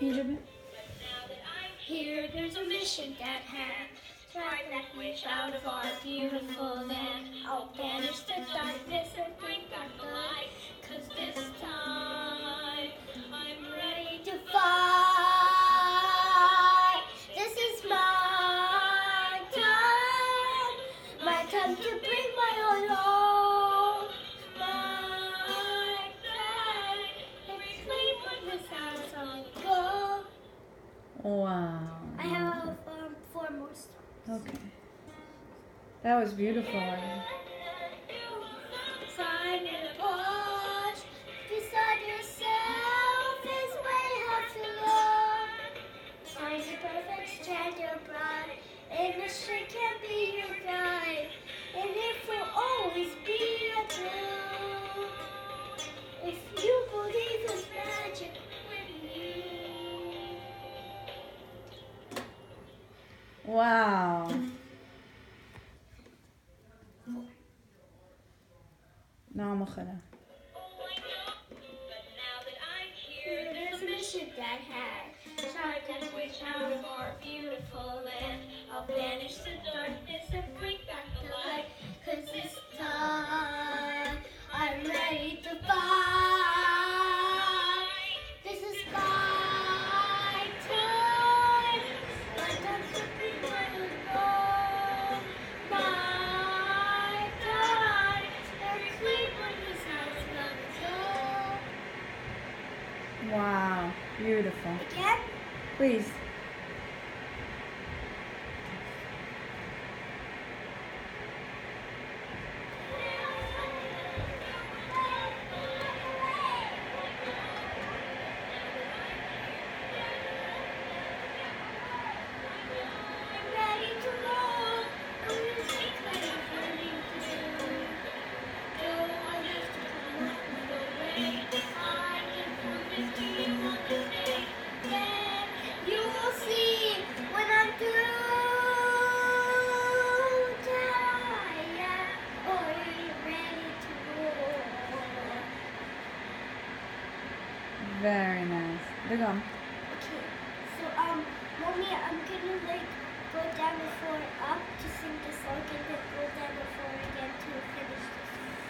Here there's a mission at hand. Drive that wish out of our beautiful land. I'll banish the darkness and bring back the light. Wow. I have um, four more stars. Okay. That was beautiful. Wow. No, I'm okay. Oh, Dad had. Which beautiful I'll banish the darkness and bring back the light. Cause time. Wow, beautiful. Again? Please. Very nice. Begum. Okay. So, um, mommy, um, I'm gonna like go down up to sing the song and then go down again to finish.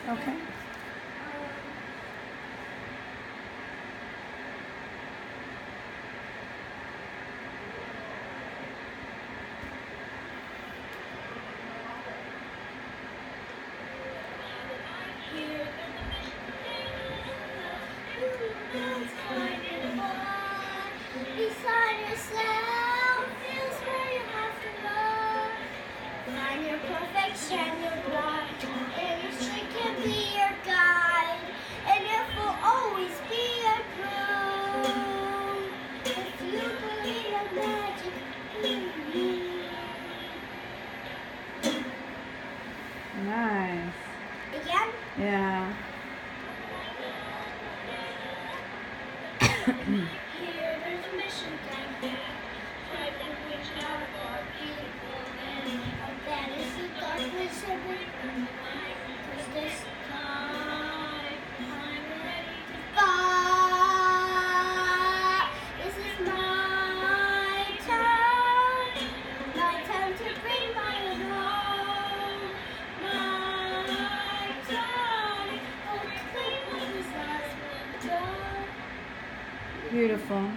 Okay. Here, there's a mission down there. Beautiful.